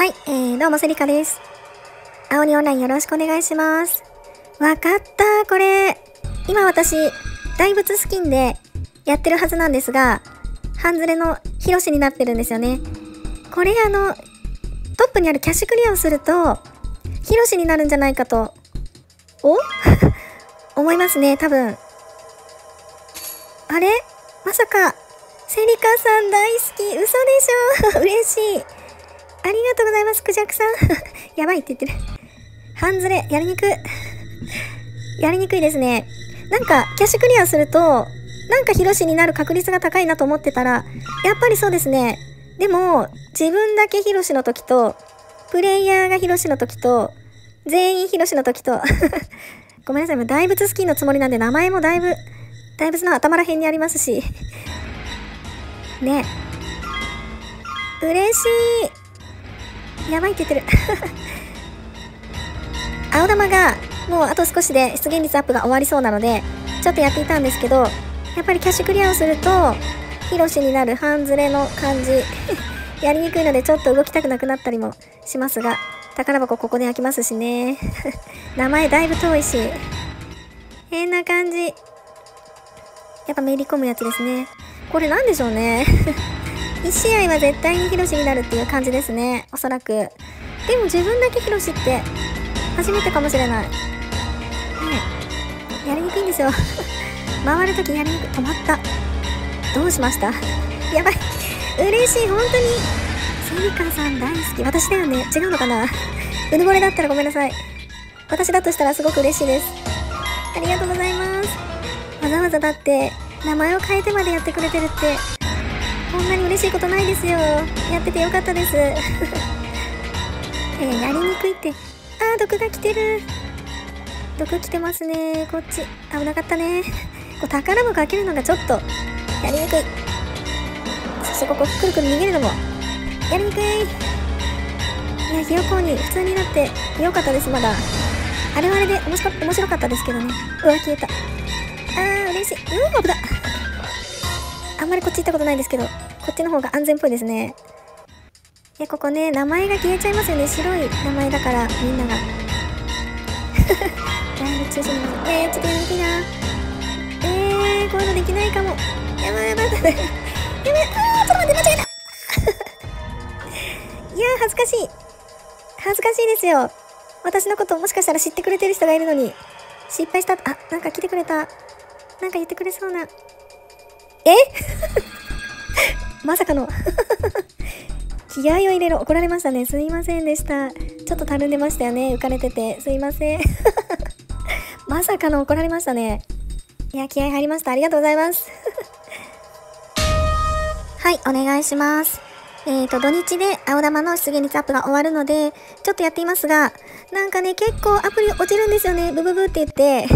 はい、えー、どうもセリカです。青にオンラインよろしくお願いします。わかった、これ。今私、大仏スキンでやってるはずなんですが、半ズレのヒロシになってるんですよね。これあの、トップにあるキャッシュクリアをすると、ヒロシになるんじゃないかと、お？思いますね、多分。あれ？まさか、セリカさん大好き、嘘でしょ？嬉しい。ありがとうございます、クジャクさん。やばいって言ってる。半ズレ、やりにくい。やりにくいですね。なんか、キャッシュクリアすると、なんかヒロシになる確率が高いなと思ってたら、やっぱりそうですね。でも、自分だけヒロシの時と、プレイヤーがヒロシの時と、全員ヒロシの時と、ごめんなさい、もう大仏スキンのつもりなんで名前もだいぶ、大仏の頭ら辺にありますし。ね。嬉しい。やばいって言ってる。青玉がもうあと少しで出現率アップが終わりそうなので、ちょっとやっていたんですけど、やっぱりキャッシュクリアをすると、ヒロシになる半ズレの感じ、やりにくいのでちょっと動きたくなくなったりもしますが、宝箱ここで開きますしね。名前だいぶ遠いし、変な感じ。やっぱめり込むやつですね。これなんでしょうね。1試合は絶対にヒロシになるっていう感じですね。おそらく。でも自分だけヒロシって初めてかもしれない。ねやりにくいんですよ。回るときやりにくい。止まった。どうしました？やばい。嬉しい、本当に。セリカさん大好き。私だよね。違うのかな？うぬぼれだったらごめんなさい。私だとしたらすごく嬉しいです。ありがとうございます。わざわざだって、名前を変えてまでやってくれてるって、こんなに嬉しいことないですよ。やっててよかったです。えーやりにくいって。あー、毒が来てる。毒来てますね。こっち。危なかったね。こう宝箱開けるのがちょっと、やりにくい。そしてここ、くるくる逃げるのも、やりにくい。いや、ひよこに普通になってよかったです、まだ。あれはあれで面白か面白かったですけどね。うわ、消えた。あー、嬉しい。うん、危な。あんまりこっち行ったことないんですけど、こっちの方が安全っぽいですね。いや、ここね、名前が消えちゃいますよね。白い名前だから、みんなが。だいぶ中心に。えー、ちょっとやりにくいな。えー、こういうのできないかも。やばいやばいやばい。やばい、あー、ちょっと待って、間違えた。いやー、恥ずかしい。恥ずかしいですよ。私のこともしかしたら知ってくれてる人がいるのに、失敗した。あ、なんか来てくれた。なんか言ってくれそうな。え？まさかの。気合を入れる怒られましたね。すいませんでした。ちょっとたるんでましたよね。浮かれてて。すいません。まさかの怒られましたね。いや気合入りました。ありがとうございます。はいお願いします。えーと土日で青玉の出現率アップが終わるのでちょっとやっていますがなんかね結構アプリ落ちるんですよね。ブブブって言って。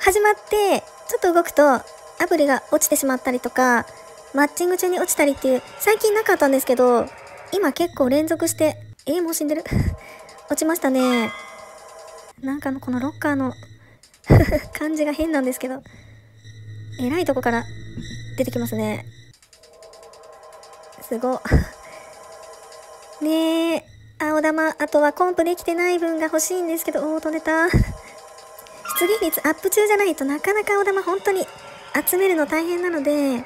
始まってちょっと動くとアプリが落ちてしまったりとか、マッチング中に落ちたりっていう、最近なかったんですけど、今結構連続して、えー、もう死んでる 落ちましたね。なんかのこのロッカーの 感じが変なんですけど、えらいとこから出てきますね。すご。ねえ、青玉、あとはコンプできてない分が欲しいんですけど、おー、取れた。出現率アップ中じゃないとなかなか青玉本当に集めるの大変なので、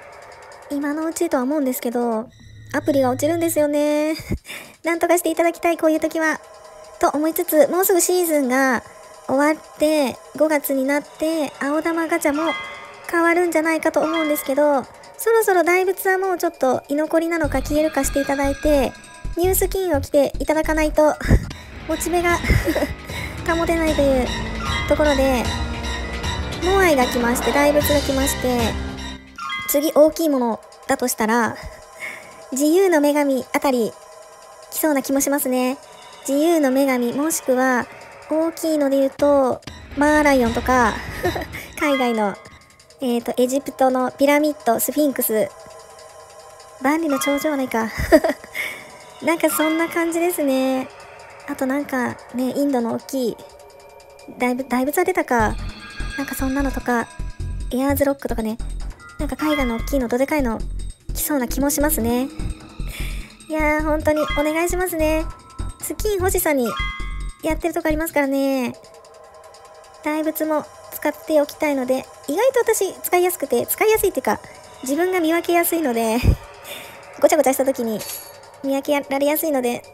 今のうちとは思うんですけど、アプリが落ちるんですよね。なんとかしていただきたい、こういう時は。と思いつつ、もうすぐシーズンが終わって、5月になって、青玉ガチャも変わるんじゃないかと思うんですけど、そろそろ大仏はもうちょっと居残りなのか消えるかしていただいて、ニュース金を着ていただかないと、モチベが 保てないというところで、モアイが来まして、大仏が来まして、次大きいものだとしたら、自由の女神あたり来そうな気もしますね。自由の女神、もしくは大きいので言うと、マーライオンとか、海外の、えっ、と、エジプトのピラミッド、スフィンクス、万里の長城はないか。なんかそんな感じですね。あとなんかね、インドの大きい、大仏、大仏は出たか。なんかそんなのとか、エアーズロックとかね、なんか海外の大きいの、どでかいの来そうな気もしますね。いやー、本当にお願いしますね。スキン星さんにやってるとこありますからね。大仏も使っておきたいので、意外と私使いやすくて、使いやすいっていうか、自分が見分けやすいのでごちゃごちゃした時に見分けられやすいので、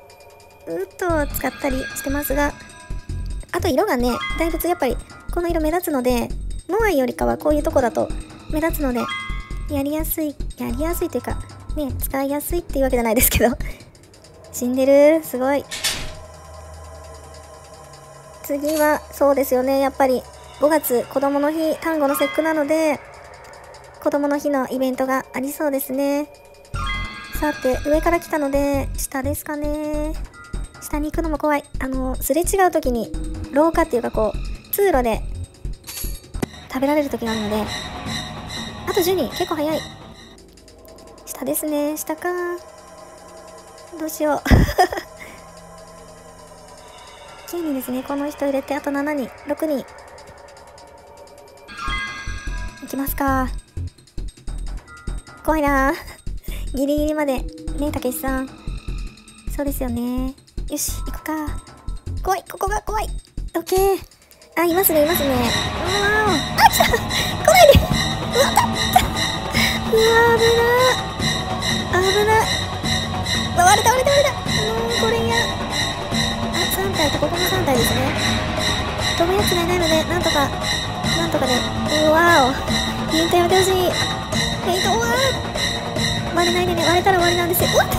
うっと使ったりしてますが、あと色がね、大仏やっぱりこの色目立つので、モアイよりかはこういうとこだと目立つので、やりやすい、やりやすいというか、ね、使いやすいっていうわけじゃないですけど 死んでる、すごい。次は、そうですよね、やっぱり5月子供の日、単語の節句なので、子供の日のイベントがありそうですね。さて、上から来たので、下ですかね。下に行くのも怖い。あの、すれ違う時に、廊下っていうかこう、通路で食べられる時があるので、あと12、結構早い。下ですね、下か。どうしよう。9人ですね、この人入れて、あと7人、6人。いきますか。怖いなギリギリまで。ねたけしさん。そうですよね。よし、行くか。怖い、ここが怖い。オッケー。あ、いますね、いますね。うわあ、来た来ないでうわ、った。うわ、危な危な割れた。割れた。割れた。もう、これや。あ、3体とここも3体ですね。飛ぶやつがいないので、なんとか、なんとかね。うわお。引退やめてほしい。フェイト、うわ割れないでね。割れた。ら終わりなんですよ。おっと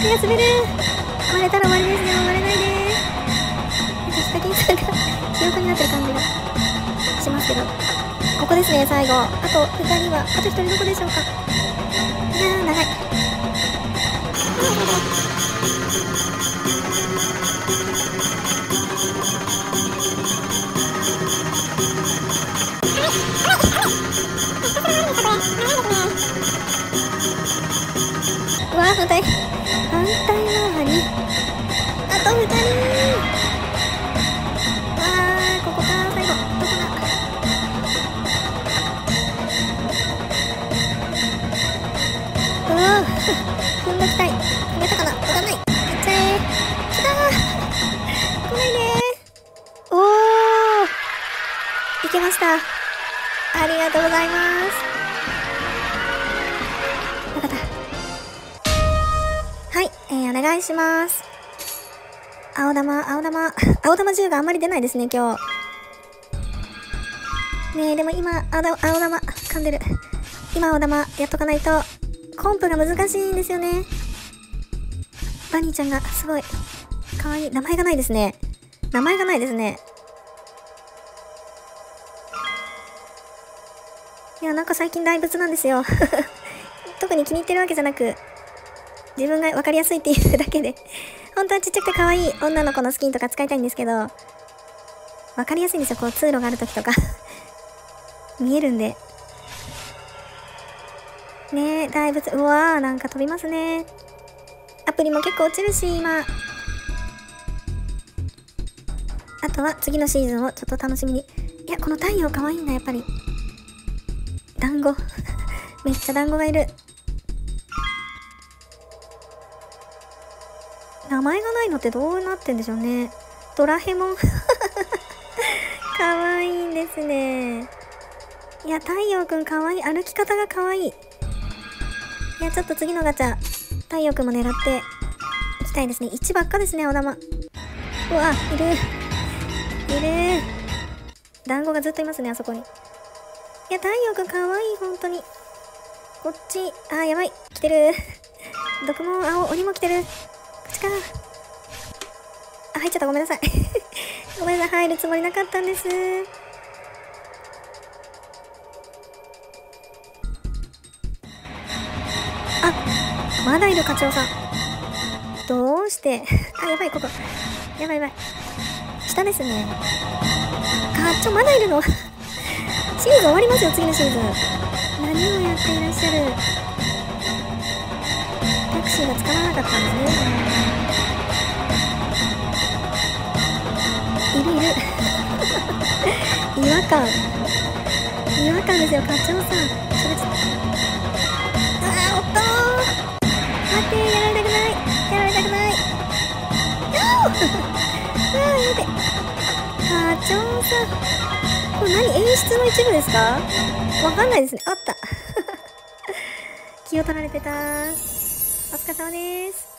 手滑る。割れた。ら終わりですよ。割れないでヒカキンさんが記憶になってる感じがしますけど。ここですね、最後。あと2人は、あと1人どこでしょうか？いやー、長い。うわー、踏んどきたい。踏めたかな？わかんない。いっちゃえ。来たー。来ないでー。おー。いけました。ありがとうございます。よかった。はい、えー、お願いします。青玉、青玉、青玉10があんまり出ないですね、今日。ねえ、でも今、青玉、青玉、噛んでる。今、青玉、やっとかないと、コンプが難しいんですよね。バニーちゃんが、すごい、かわいい。名前がないですね。名前がないですね。いや、なんか最近大仏なんですよ。特に気に入ってるわけじゃなく、自分が分かりやすいっていうだけで、本当はちっちゃくて可愛い女の子のスキンとか使いたいんですけど、分かりやすいんですよ、こう通路がある時とか。見えるんで。ねえ、大仏、うわー、なんか飛びますね。アプリも結構落ちるし、今。あとは次のシーズンをちょっと楽しみに。いや、この太陽可愛いんだ、やっぱり。団子。めっちゃ団子がいる。名前がないのってどうなってんでしょうね。ドラヘモン。かわいんですね。いや、太陽くんかわい。歩き方がかわいい。や、ちょっと次のガチャ、太陽くんも狙っていきたいですね。1ばっかですね、お玉。うわ、いる。いる。団子がずっといますね、あそこに。いや、太陽くんかわいい、本当に。こっち、あー、やばい。来てる。毒も青、鬼も来てる。こっちか。あ、入っちゃった。ごめんなさい。ごめんなさい。入るつもりなかったんです。まだいる課長さん。どうして？あ、やばい、ここ。やばいやばい。下ですね。課長まだいるの？シーズン終わりますよ、次のシーズン。何をやっていらっしゃる？タクシーが捕まらなかったんですね。いるいる。違和感。違和感ですよ、課長さん。これ何演出の一部ですか？わかんないですね。あった。気を取られてた。お疲れ様です。